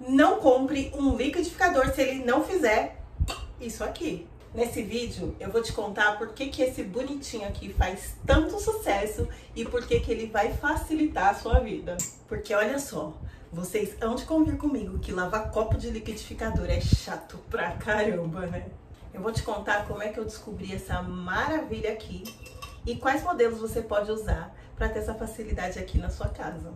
não compre um liquidificador se ele não fizer isso aqui. Nesse vídeo eu vou te contar por que, que esse bonitinho aqui faz tanto sucesso e por que, que ele vai facilitar a sua vida. Porque olha só, vocês hão de convir comigo que lavar copo de liquidificador é chato pra caramba, né? Eu vou te contar como é que eu descobri essa maravilha aqui e quais modelos você pode usar para ter essa facilidade aqui na sua casa.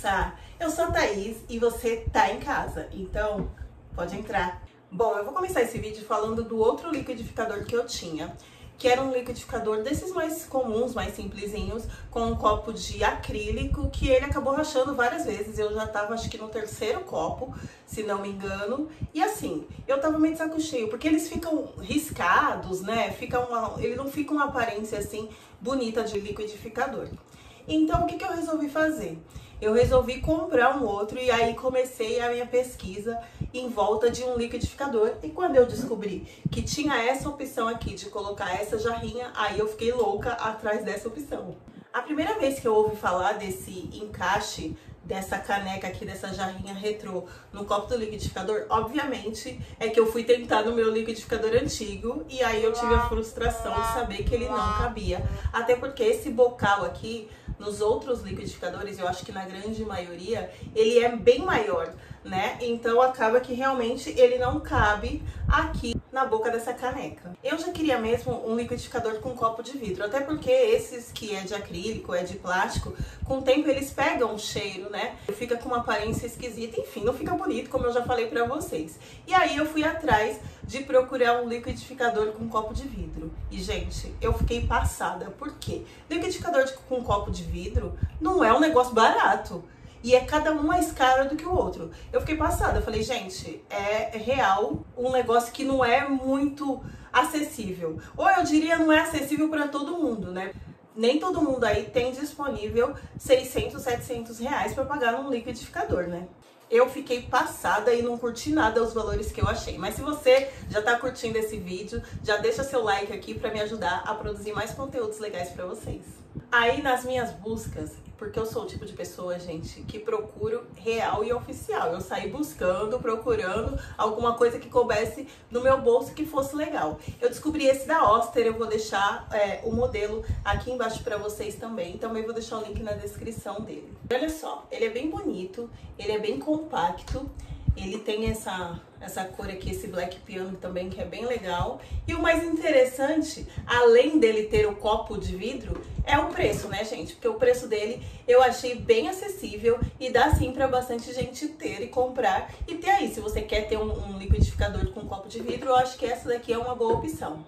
Vizinhança! Eu sou a Thaís e você tá em casa, então pode entrar. Bom, eu vou começar esse vídeo falando do outro liquidificador que eu tinha, que era um liquidificador desses mais comuns, mais simplesinhos, com um copo de acrílico, que ele acabou rachando várias vezes. Eu já tava, acho que no terceiro copo, se não me engano. E assim, eu tava meio de saco cheio, porque eles ficam riscados, né? Fica uma, ele não fica uma aparência assim bonita de liquidificador. Então, o que, que eu resolvi fazer? Eu resolvi comprar um outro e aí comecei a minha pesquisa em volta de um liquidificador. E quando eu descobri que tinha essa opção aqui de colocar essa jarrinha, aí eu fiquei louca atrás dessa opção. A primeira vez que eu ouvi falar desse encaixe dessa caneca aqui, dessa jarrinha retrô no copo do liquidificador, obviamente é que eu fui tentar no meu liquidificador antigo e aí eu tive a frustração de saber que ele não cabia. Até porque esse bocal aqui, nos outros liquidificadores, eu acho que na grande maioria, ele é bem maior, né? Então acaba que realmente ele não cabe aqui na boca dessa caneca. Eu já queria mesmo um liquidificador com copo de vidro, até porque esses que é de acrílico, é de plástico, com o tempo eles pegam o cheiro, né? Fica com uma aparência esquisita, enfim, não fica bonito, como eu já falei pra vocês. E aí eu fui atrás de procurar um liquidificador com copo de vidro. E, gente, eu fiquei passada. Por quê? Liquidificador com copo de vidro não é um negócio barato. E é cada um mais caro do que o outro. Eu fiquei passada, eu falei, gente, é real um negócio que não é muito acessível. Ou eu diria, não é acessível para todo mundo, né? Nem todo mundo aí tem disponível 600, 700 reais para pagar num liquidificador, né? eu fiquei passada e não curti nada os valores que eu achei. Mas se você já tá curtindo esse vídeo, já deixa seu like aqui para me ajudar a produzir mais conteúdos legais para vocês. Aí nas minhas buscas, porque eu sou o tipo de pessoa, gente, que procuro real e oficial. Eu saí buscando, procurando alguma coisa que coubesse no meu bolso que fosse legal. Eu descobri esse da Oster, eu vou deixar é, o modelo aqui embaixo para vocês também. Também vou deixar o link na descrição dele. Olha só, ele é bem bonito, ele é bem compacto. Ele tem essa, essa cor aqui, esse black piano também, que é bem legal. E o mais interessante, além dele ter o copo de vidro, é o preço, né, gente? Porque o preço dele eu achei bem acessível e dá sim para bastante gente ter e comprar. E ter aí, se você quer ter um, um liquidificador com copo de vidro, eu acho que essa daqui é uma boa opção.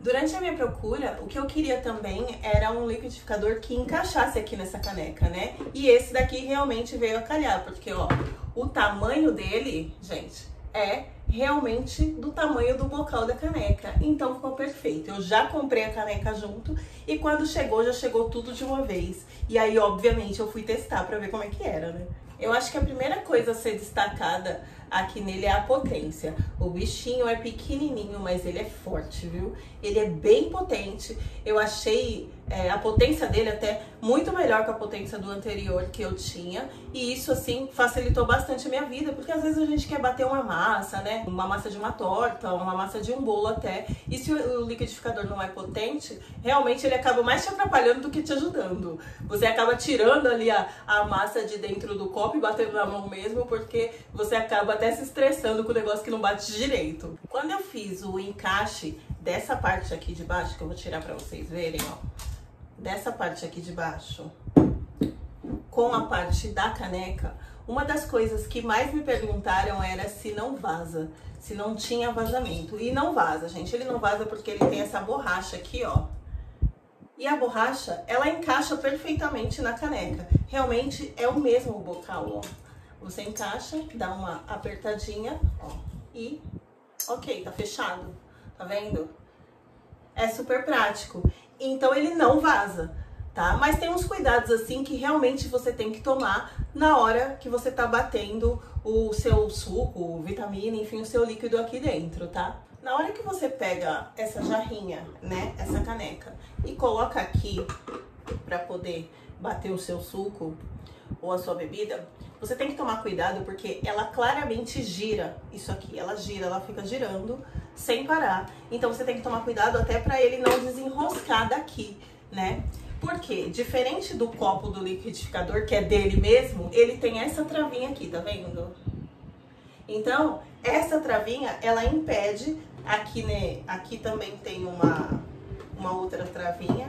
Durante a minha procura, o que eu queria também era um liquidificador que encaixasse aqui nessa caneca, né? E esse daqui realmente veio a calhar, porque ó, o tamanho dele, gente, é realmente do tamanho do bocal da caneca. Então ficou perfeito. Eu já comprei a caneca junto e quando chegou, já chegou tudo de uma vez. E aí, obviamente, eu fui testar para ver como é que era, né? Eu acho que a primeira coisa a ser destacada aqui nele é a potência. O bichinho é pequenininho, mas ele é forte, viu? Ele é bem potente. Eu achei é, a potência dele até muito melhor que a potência do anterior que eu tinha. E isso, assim, facilitou bastante a minha vida, porque às vezes a gente quer bater uma massa, né? Uma massa de uma torta, uma massa de um bolo até. E se o liquidificador não é potente, realmente ele acaba mais te atrapalhando do que te ajudando. Você acaba tirando ali a, a massa de dentro do copo e batendo na mão mesmo, porque você acaba até se estressando com o negócio que não bate direito. Quando eu fiz o encaixe dessa parte aqui de baixo, que eu vou tirar pra vocês verem, ó. Dessa parte aqui de baixo, com a parte da caneca, uma das coisas que mais me perguntaram era se não vaza, se não tinha vazamento. E não vaza, gente. Ele não vaza porque ele tem essa borracha aqui, ó. E a borracha, ela encaixa perfeitamente na caneca. Realmente é o mesmo bocal, ó. Você encaixa, dá uma apertadinha, ó, e ok, tá fechado. Tá vendo? É super prático. Então ele não vaza, tá? Mas tem uns cuidados assim que realmente você tem que tomar na hora que você tá batendo o seu suco, vitamina, enfim, o seu líquido aqui dentro, tá? Na hora que você pega essa jarrinha, né, essa caneca, e coloca aqui para poder bater o seu suco ou a sua bebida, você tem que tomar cuidado porque ela claramente gira isso aqui. Ela gira, ela fica girando sem parar. Então você tem que tomar cuidado até para ele não desenroscar daqui, né? Porque, diferente do copo do liquidificador, que é dele mesmo, ele tem essa travinha aqui, tá vendo? Então, essa travinha, ela impede, aqui, né, aqui também tem uma, uma outra travinha,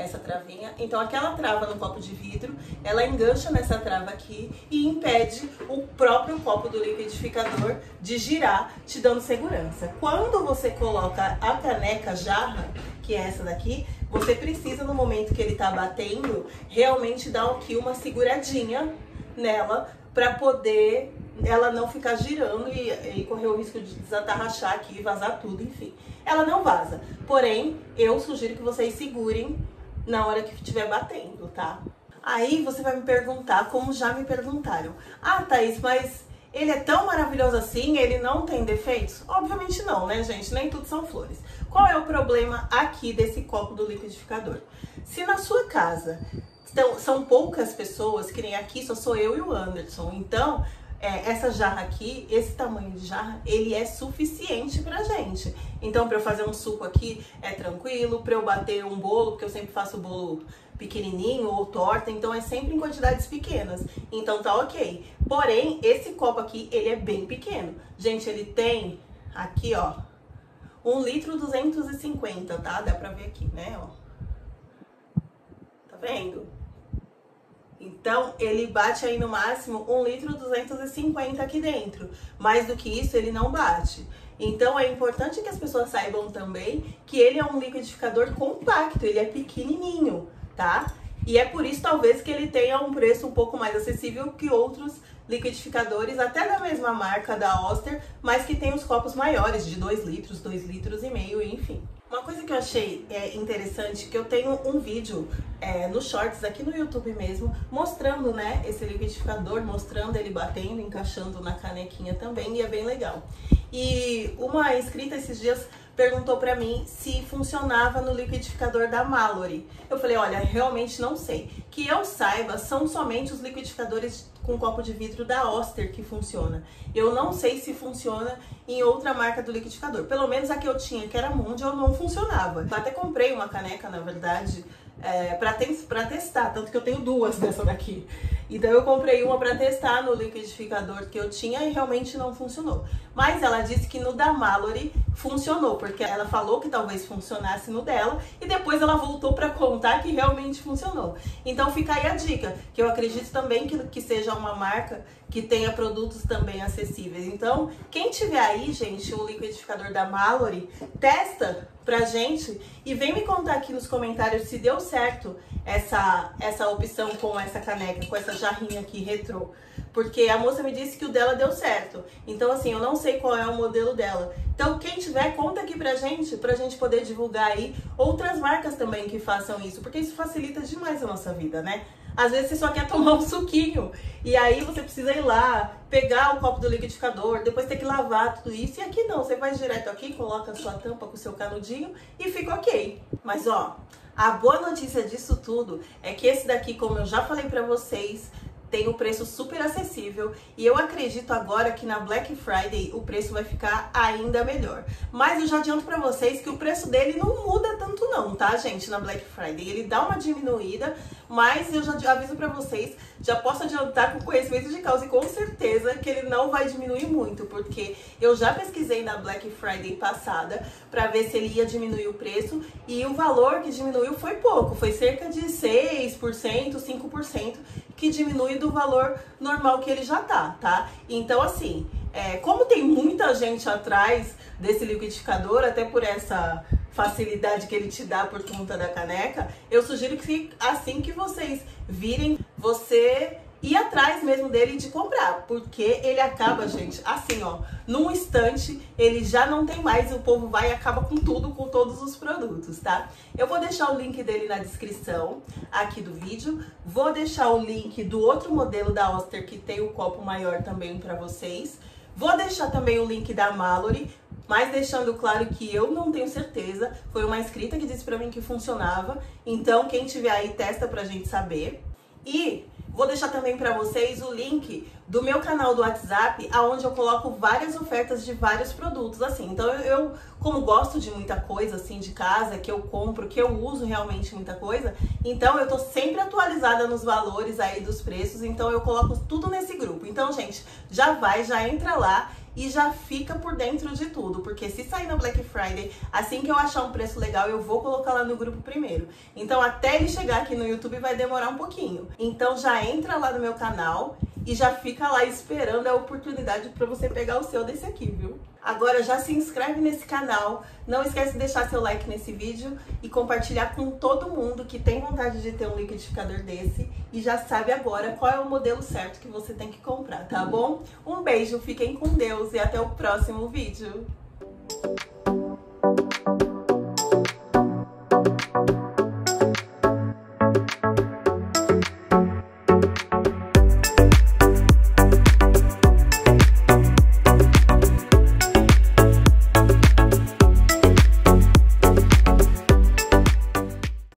essa travinha. Então, aquela trava no copo de vidro, ela engancha nessa trava aqui e impede o próprio copo do liquidificador de girar, te dando segurança. Quando você coloca a caneca jarra, que é essa daqui, você precisa, no momento que ele tá batendo, realmente dar aqui uma seguradinha nela para poder ela não ficar girando e, e, correr o risco de desatarrachar aqui vazar tudo, enfim. Ela não vaza. Porém, eu sugiro que vocês segurem na hora que estiver batendo, tá? Aí você vai me perguntar, como já me perguntaram. Ah, Thaís, mas ele é tão maravilhoso assim, ele não tem defeitos? Obviamente não, né, gente? Nem tudo são flores. Qual é o problema aqui desse copo do liquidificador? Se na sua casa então, são poucas pessoas, que nem aqui só sou eu e o Anderson. Então, é, essa jarra aqui, esse tamanho de jarra, ele é suficiente pra gente. Então, para eu fazer um suco aqui é tranquilo, para eu bater um bolo, porque eu sempre faço bolo pequenininho ou torta, então é sempre em quantidades pequenas. Então tá ok. Porém, esse copo aqui, ele é bem pequeno. Gente, ele tem aqui, ó, 1 litro 250, tá? Dá pra ver aqui, né, ó. Tá vendo? Então, ele bate aí no máximo 1 litro 250 aqui dentro. Mais do que isso, ele não bate. Então, é importante que as pessoas saibam também que ele é um liquidificador compacto, ele é pequenininho, tá? E é por isso, talvez, que ele tenha um preço um pouco mais acessível que outros liquidificadores, até da mesma marca da Oster, mas que tem os copos maiores, de 2 litros, 2 litros e meio, enfim. Uma coisa que eu achei é, interessante, que eu tenho um vídeo é, no Shorts, aqui no YouTube mesmo, mostrando, né, esse liquidificador, mostrando ele batendo, encaixando na canequinha também, e é bem legal. E uma inscrita esses dias perguntou para mim se funcionava no liquidificador da Mallory. Eu falei, olha, realmente não sei. Que eu saiba, são somente os liquidificadores com copo de vidro da Oster que funciona. Eu não sei se funciona em outra marca do liquidificador. Pelo menos a que eu tinha, que era Mundial, não funcionava. Eu até comprei uma caneca, na verdade, é, para testar, tanto que eu tenho duas dessa daqui. Então eu comprei uma para testar no liquidificador que eu tinha e realmente não funcionou. Mas ela disse que no da Mallory funcionou, porque ela falou que talvez funcionasse no dela e depois ela voltou para contar que realmente funcionou. Então fica aí a dica, que eu acredito também que, que seja uma marca que tenha produtos também acessíveis. Então, quem tiver aí, gente, o liquidificador da Mallory, testa pra gente e vem me contar aqui nos comentários se deu certo essa, essa opção com essa caneca, com essa jarrinha aqui retrô. Porque a moça me disse que o dela deu certo. Então, assim, eu não sei qual é o modelo dela. Então, quem tiver, conta aqui pra gente, pra gente poder divulgar aí outras marcas também que façam isso. Porque isso facilita demais a nossa vida, né? Às vezes você só quer tomar um suquinho. E aí você precisa ir lá, pegar o copo do liquidificador, depois ter que lavar tudo isso. E aqui não, você vai direto aqui, coloca a sua tampa com o seu canudinho e fica ok. Mas ó, a boa notícia disso tudo é que esse daqui, como eu já falei pra vocês, tem um preço super acessível e eu acredito agora que na Black Friday o preço vai ficar ainda melhor. Mas eu já adianto para vocês que o preço dele não muda tanto não, tá, gente, na Black Friday. Ele dá uma diminuída, mas eu já aviso para vocês, já posso adiantar com conhecimento de causa e com certeza que ele não vai diminuir muito, porque eu já pesquisei na Black Friday passada para ver se ele ia diminuir o preço e o valor que diminuiu foi pouco, foi cerca de 6%, 5%, que diminui do valor normal que ele já tá, tá? Então, assim, é, como tem muita gente atrás desse liquidificador, até por essa facilidade que ele te dá por conta da caneca, eu sugiro que assim que vocês virem, você ir atrás mesmo dele de comprar, porque ele acaba, gente, assim, ó, num instante ele já não tem mais, o povo vai e acaba com tudo, com todos os produtos, tá? Eu vou deixar o link dele na descrição aqui do vídeo, vou deixar o link do outro modelo da Oster que tem o copo maior também para vocês, Vou deixar também o link da Mallory, mas deixando claro que eu não tenho certeza. Foi uma inscrita que disse pra mim que funcionava. Então, quem tiver aí, testa pra gente saber. E Vou deixar também para vocês o link do meu canal do WhatsApp, aonde eu coloco várias ofertas de vários produtos, assim. Então eu, como gosto de muita coisa assim de casa, que eu compro, que eu uso realmente muita coisa, então eu tô sempre atualizada nos valores aí dos preços, então eu coloco tudo nesse grupo. Então, gente, já vai, já entra lá e já fica por dentro de tudo, porque se sair na Black Friday, assim que eu achar um preço legal, eu vou colocar lá no grupo primeiro. Então, até ele chegar aqui no YouTube vai demorar um pouquinho. Então, já entra lá no meu canal e já fica lá esperando a oportunidade para você pegar o seu desse aqui, viu? Agora já se inscreve nesse canal, não esquece de deixar seu like nesse vídeo e compartilhar com todo mundo que tem vontade de ter um liquidificador desse e já sabe agora qual é o modelo certo que você tem que comprar, tá bom? Um beijo, fiquem com Deus e até o próximo vídeo.